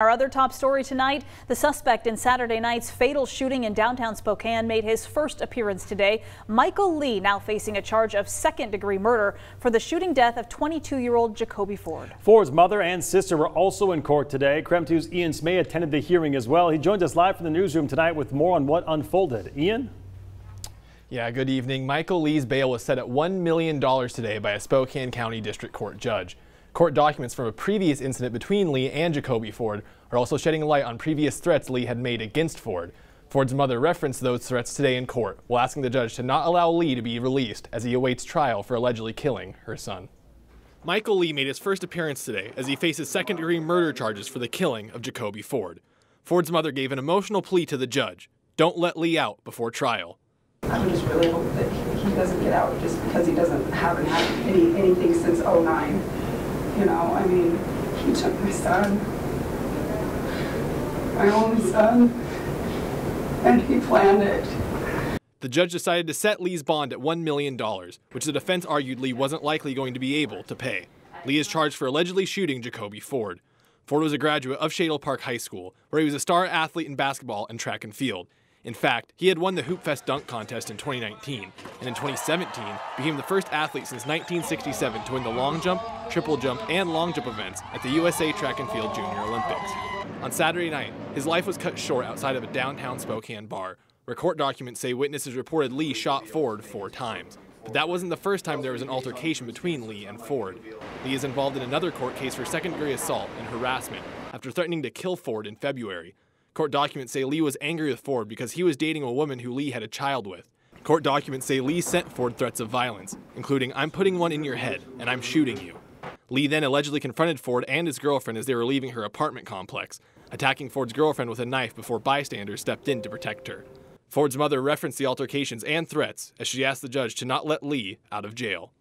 Our other top story tonight, the suspect in Saturday night's fatal shooting in downtown Spokane made his first appearance today. Michael Lee now facing a charge of second degree murder for the shooting death of 22-year-old Jacoby Ford. Ford's mother and sister were also in court today. KREM 2's Ian Smay attended the hearing as well. He joins us live from the newsroom tonight with more on what unfolded. Ian? Yeah, good evening. Michael Lee's bail was set at $1 million today by a Spokane County District Court judge. Court documents from a previous incident between Lee and Jacoby Ford are also shedding light on previous threats Lee had made against Ford. Ford's mother referenced those threats today in court while asking the judge to not allow Lee to be released as he awaits trial for allegedly killing her son. Michael Lee made his first appearance today as he faces second degree murder charges for the killing of Jacoby Ford. Ford's mother gave an emotional plea to the judge don't let Lee out before trial. I would just really hope that he doesn't get out just because he doesn't haven't had any anything since 09. You know, I mean, he took my son, my only son, and he planned it. The judge decided to set Lee's bond at $1 million, which the defense argued Lee wasn't likely going to be able to pay. Lee is charged for allegedly shooting Jacoby Ford. Ford was a graduate of Shadle Park High School, where he was a star athlete in basketball and track and field. In fact, he had won the Hoopfest dunk contest in 2019, and in 2017 became the first athlete since 1967 to win the long jump, triple jump, and long jump events at the USA Track and Field Junior Olympics. On Saturday night, his life was cut short outside of a downtown Spokane bar, where court documents say witnesses reported Lee shot Ford four times. But that wasn't the first time there was an altercation between Lee and Ford. Lee is involved in another court case for second degree assault and harassment after threatening to kill Ford in February. Court documents say Lee was angry with Ford because he was dating a woman who Lee had a child with. Court documents say Lee sent Ford threats of violence, including, I'm putting one in your head and I'm shooting you. Lee then allegedly confronted Ford and his girlfriend as they were leaving her apartment complex, attacking Ford's girlfriend with a knife before bystanders stepped in to protect her. Ford's mother referenced the altercations and threats as she asked the judge to not let Lee out of jail.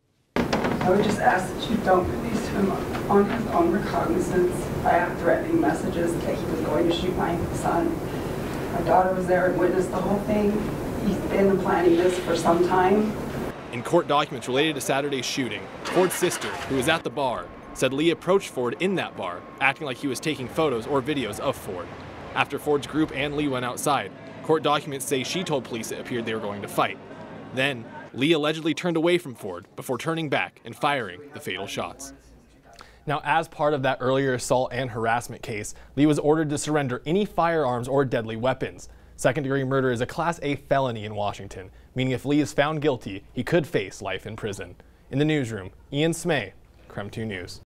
I would just ask that you don't release him on his own recognizance. I have threatening messages that he was going to shoot my son. My daughter was there and witnessed the whole thing. He's been planning this for some time. In court documents related to Saturday's shooting, Ford's sister, who was at the bar, said Lee approached Ford in that bar, acting like he was taking photos or videos of Ford. After Ford's group and Lee went outside, court documents say she told police it appeared they were going to fight. Then, Lee allegedly turned away from Ford before turning back and firing the fatal shots. Now, as part of that earlier assault and harassment case, Lee was ordered to surrender any firearms or deadly weapons. Second degree murder is a Class A felony in Washington, meaning if Lee is found guilty, he could face life in prison. In the newsroom, Ian Smay, KREM 2 News.